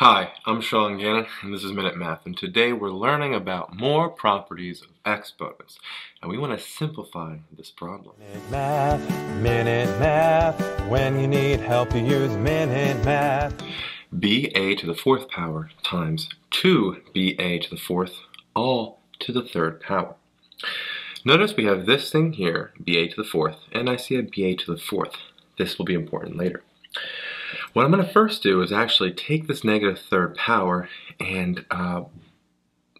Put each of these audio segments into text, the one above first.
Hi, I'm Sean Gannon, and this is Minute Math, and today we're learning about more properties of exponents, and we want to simplify this problem. Minute Math, Minute Math, when you need help you use Minute Math. ba to the fourth power times 2ba to the fourth, all to the third power. Notice we have this thing here, ba to the fourth, and I see a ba to the fourth. This will be important later. What I'm going to first do is actually take this negative third power and, uh,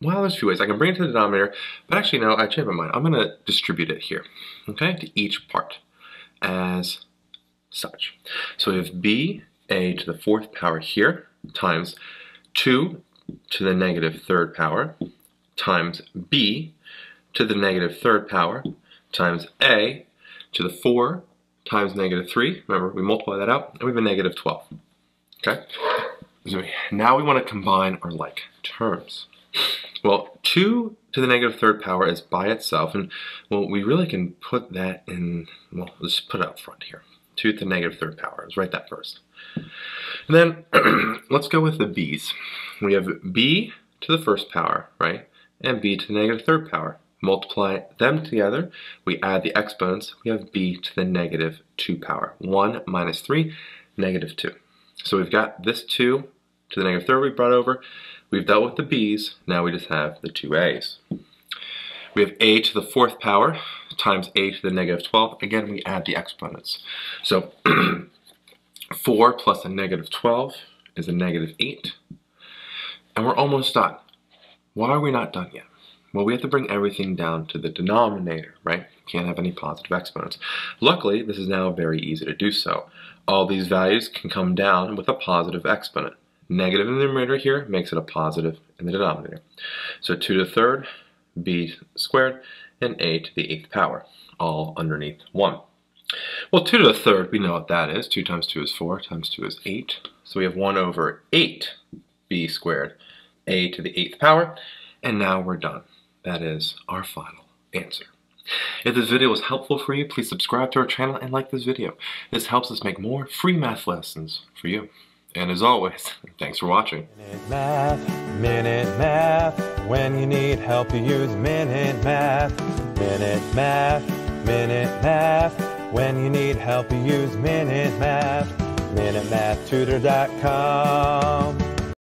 well, there's a few ways. I can bring it to the denominator, but actually, no, I changed my mind. I'm going to distribute it here, okay, to each part as such. So we have b a to the fourth power here times 2 to the negative third power times b to the negative third power times a to the 4 times negative 3. Remember, we multiply that out, and we have a negative 12. Okay? Now we want to combine our like terms. Well, 2 to the negative third power is by itself, and well, we really can put that in, well, let's put it up front here. 2 to the negative third power. Let's write that first. And then let's go with the b's. We have b to the first power, right? And b to the negative third power multiply them together, we add the exponents, we have b to the negative 2 power. 1 minus 3, negative 2. So we've got this 2 to the negative third we brought over. We've dealt with the b's, now we just have the two a's. We have a to the fourth power times a to the negative 12. Again, we add the exponents. So 4 plus a negative 12 is a negative 8. And we're almost done. Why are we not done yet? Well, we have to bring everything down to the denominator, right? Can't have any positive exponents. Luckily, this is now very easy to do so. All these values can come down with a positive exponent. Negative in the numerator here makes it a positive in the denominator. So 2 to the third, b squared, and a to the eighth power, all underneath 1. Well, 2 to the third, we know what that is. 2 times 2 is 4, times 2 is 8. So we have 1 over 8 b squared, a to the eighth power, and now we're done. That is our final answer. If this video was helpful for you, please subscribe to our channel and like this video. This helps us make more free math lessons for you. And as always, thanks for watching. Minute Math, Minute Math, when you need help you use Minute Math. Minute Math, Minute Math, when you need help you use Minute Math. MinuteMathTutor.com